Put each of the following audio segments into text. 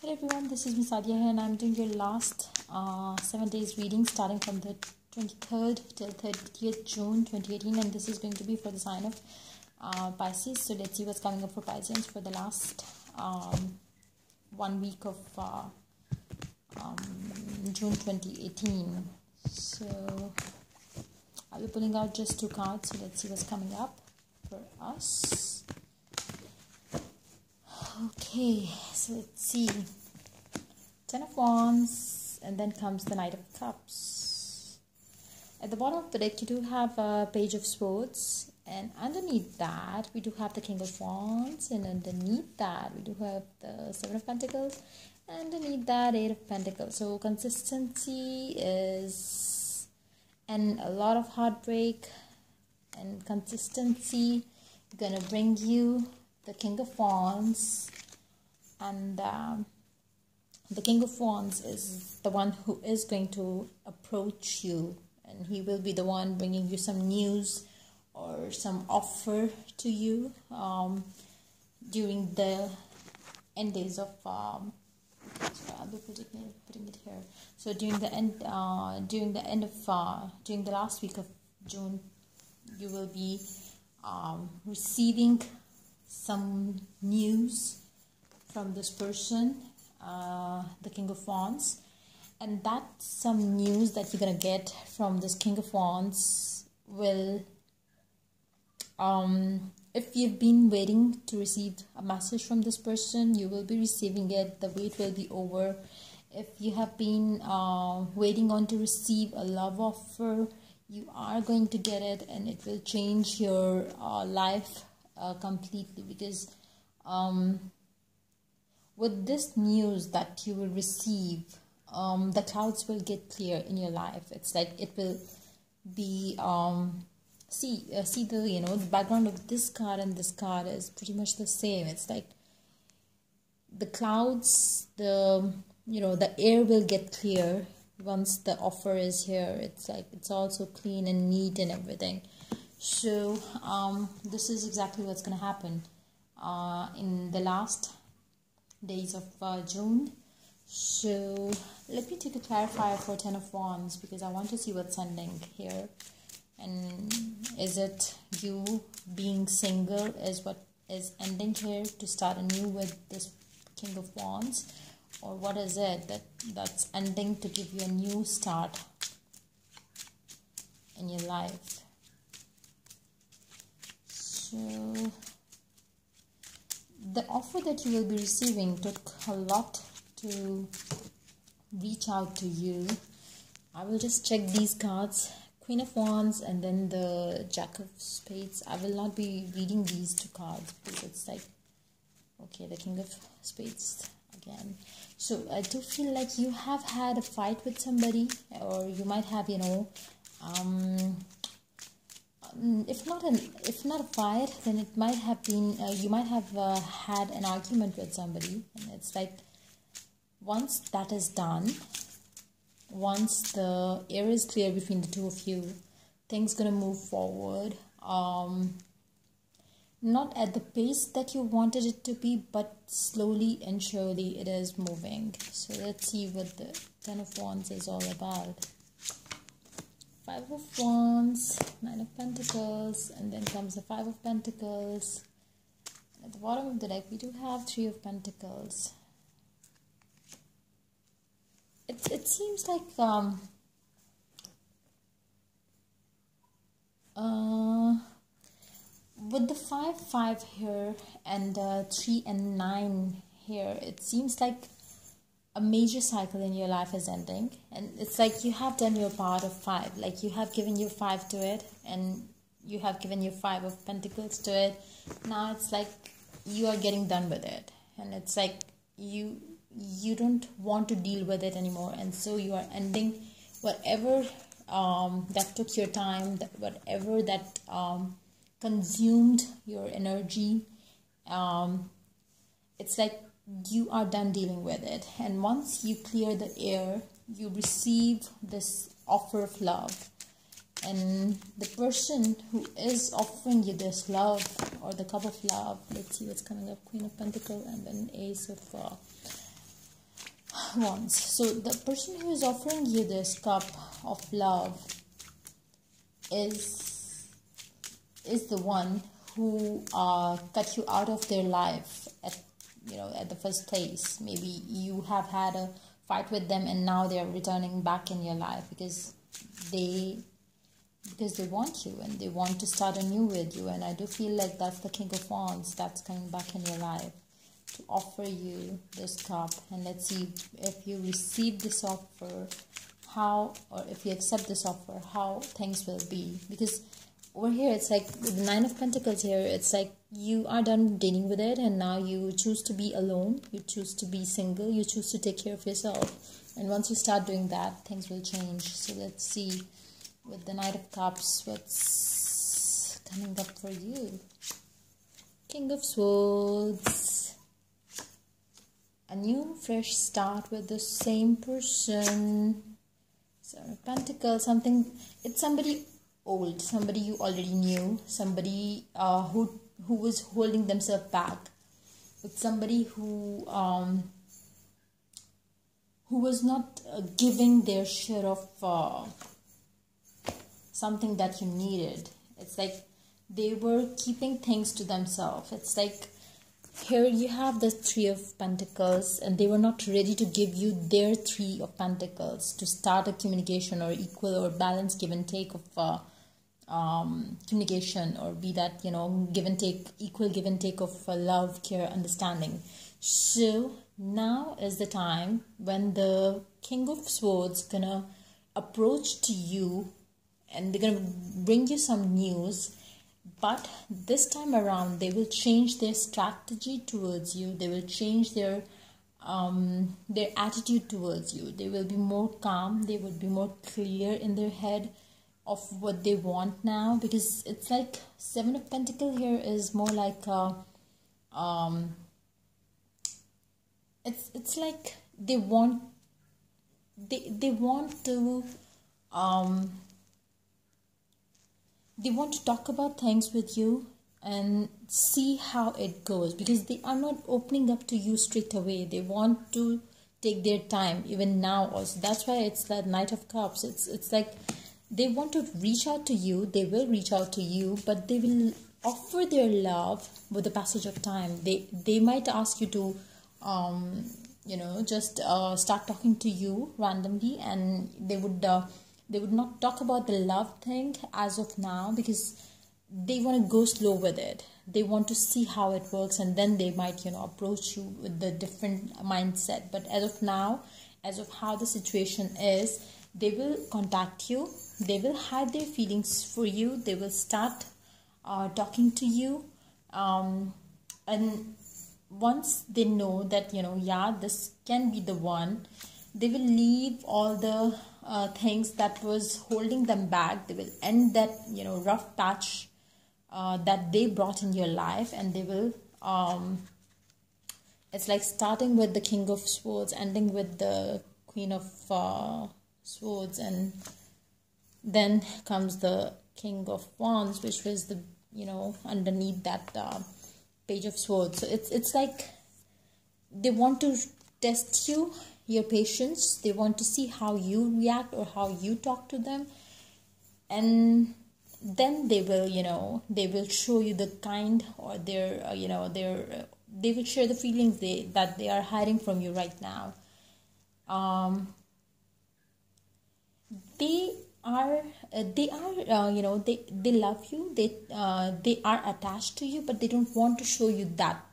Hello everyone, this is Miss Adia here and I'm doing your last uh, 7 days reading starting from the 23rd till 30th June 2018 and this is going to be for the sign of uh, Pisces. So let's see what's coming up for Pisces for the last um, one week of uh, um, June 2018. So I'll be pulling out just two cards so let's see what's coming up for us. Okay, so let's see. Ten of Wands, and then comes the Knight of Cups. At the bottom of the deck, you do have a Page of Swords, and underneath that, we do have the King of Wands, and underneath that, we do have the Seven of Pentacles, and underneath that, Eight of Pentacles. So, consistency is, and a lot of heartbreak, and consistency gonna bring you the King of Wands, and um, the King of Wands is the one who is going to approach you, and he will be the one bringing you some news or some offer to you um, during the end days of. Um, I'll be putting it, putting it here. So during the end, uh, during the end of uh, during the last week of June, you will be um, receiving some news from this person, uh, the King of Wands, and that some news that you're gonna get from this King of Wands will, um, if you've been waiting to receive a message from this person, you will be receiving it. The wait will be over. If you have been uh, waiting on to receive a love offer, you are going to get it, and it will change your uh, life uh, completely because um, with this news that you will receive um, the clouds will get clear in your life. It's like it will be um, see uh, see the you know the background of this card and this card is pretty much the same. It's like the clouds the you know the air will get clear once the offer is here. It's like it's also clean and neat and everything so um, this is exactly what's going to happen uh, in the last days of uh, June. So let me take a clarifier for Ten of Wands because I want to see what's ending here. And is it you being single is what is ending here to start anew with this King of Wands? Or what is it that that's ending to give you a new start in your life? So the offer that you will be receiving took a lot to reach out to you. I will just check these cards. Queen of Wands and then the Jack of Spades. I will not be reading these two cards because it's like, okay, the King of Spades again. So I do feel like you have had a fight with somebody or you might have, you know, um, if not an if not a fight then it might have been uh, you might have uh, had an argument with somebody and it's like once that is done once the air is clear between the two of you things gonna move forward um not at the pace that you wanted it to be but slowly and surely it is moving. So let's see what the ten of wands is all about Five of Wands, Nine of Pentacles, and then comes the Five of Pentacles. At the bottom of the deck, we do have Three of Pentacles. It, it seems like um, uh, with the 5 5 here and uh, 3 and 9 here, it seems like a major cycle in your life is ending. And it's like you have done your part of five. Like you have given your five to it and you have given your five of pentacles to it. Now it's like you are getting done with it. And it's like you you don't want to deal with it anymore. And so you are ending whatever um, that took your time that whatever that um, consumed your energy. Um, it's like you are done dealing with it. And once you clear the air you receive this offer of love. And the person who is offering you this love or the cup of love let's see what's coming up queen of Pentacles and then ace of uh, wands. So the person who is offering you this cup of love is is the one who uh, cut you out of their life at you know at the first place. Maybe you have had a fight with them and now they're returning back in your life because they because they want you and they want to start anew with you. And i do feel like that's the king of wands that's coming back in your life to offer you this cup. And let's see if you receive this offer how or if you accept this offer how things will be. Because over here it's like the nine of pentacles here it's like you are done dealing with it and now you choose to be alone you choose to be single you choose to take care of yourself. And once you start doing that things will change. So let's see with the knight of cups what's coming up for you? King of swords. A new fresh start with the same person. Seven pentacle something it's somebody old, somebody you already knew, somebody uh, who who was holding themselves back, with somebody who um, who was not uh, giving their share of uh, something that you needed. It's like they were keeping things to themselves. It's like here you have the three of pentacles and they were not ready to give you their three of pentacles to start a communication or equal or balance give and take of uh, um, communication or be that you know give and take equal give and take of uh, love care understanding. So now is the time when the king of swords gonna approach to you and they're gonna bring you some news but this time around they will change their strategy towards you. They will change their um, their attitude towards you. They will be more calm. They will be more clear in their head of what they want now because it's like seven of pentacle here is more like a, um it's it's like they want they they want to um they want to talk about things with you and see how it goes because they are not opening up to you straight away. They want to take their time even now also. That's why it's that knight of cups. It's it's like they want to reach out to you they will reach out to you but they will offer their love with the passage of time. They they might ask you to um you know just uh, start talking to you randomly and they would uh, they would not talk about the love thing as of now because they want to go slow with it. They want to see how it works and then they might you know approach you with the different mindset. But as of now as of how the situation is they will contact you they will hide their feelings for you. They will start uh, talking to you. Um, and once they know that you know yeah this can be the one they will leave all the uh, things that was holding them back. They will end that you know rough patch uh, that they brought in your life. And they will um, it's like starting with the king of swords ending with the queen of uh, swords. And then comes the king of wands which was the you know underneath that uh, page of swords. So it's it's like they want to test you your patience. They want to see how you react or how you talk to them. And then they will you know they will show you the kind or their uh, you know their uh, they will share the feelings they that they are hiding from you right now. Um they are uh, they are uh, you know they they love you they uh, they are attached to you but they don't want to show you that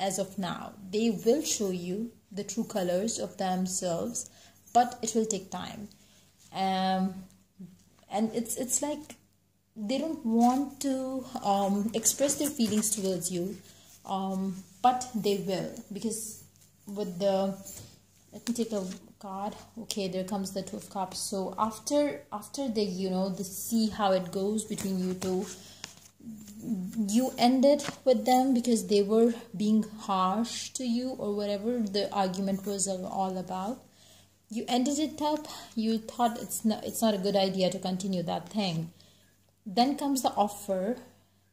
as of now. They will show you the true colors of themselves but it will take time. Um and it's it's like they don't want to um express their feelings towards you um but they will because with the let me take a card. Okay there comes the two of cups. So after after the you know the see how it goes between you two you ended with them because they were being harsh to you or whatever the argument was all about. You ended it up. You thought it's not it's not a good idea to continue that thing. Then comes the offer.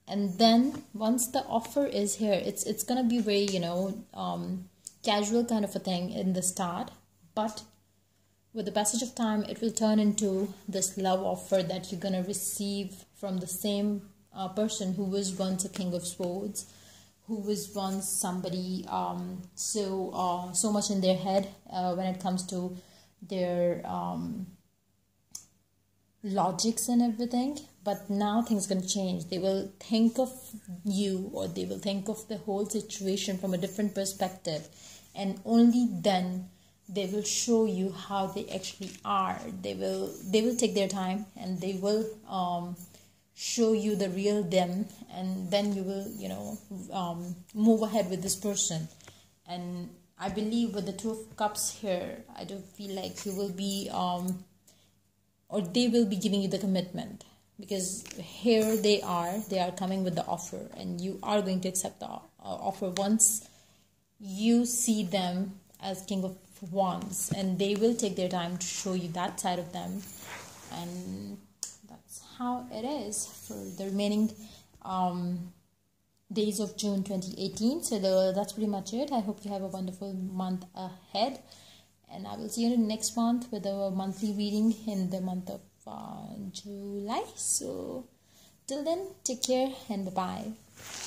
And then once the offer is here it's it's gonna be very you know um casual kind of a thing in the start but with the passage of time it will turn into this love offer that you're gonna receive from the same uh, person who was once a king of swords who was once somebody um, so uh, so much in their head uh, when it comes to their um, logics and everything. But now things going to change. They will think of you or they will think of the whole situation from a different perspective. And only then they will show you how they actually are. They will they will take their time and they will um, show you the real them and then you will you know um, move ahead with this person. And i believe with the two of cups here i do feel like you will be um, or they will be giving you the commitment because here they are they are coming with the offer and you are going to accept the uh, offer once you see them as king of wands and they will take their time to show you that side of them. And that's how it is for the remaining um, days of June 2018 so the, that's pretty much it. I hope you have a wonderful month ahead. And I will see you next month with a monthly reading in the month of uh, July. So till then take care and bye bye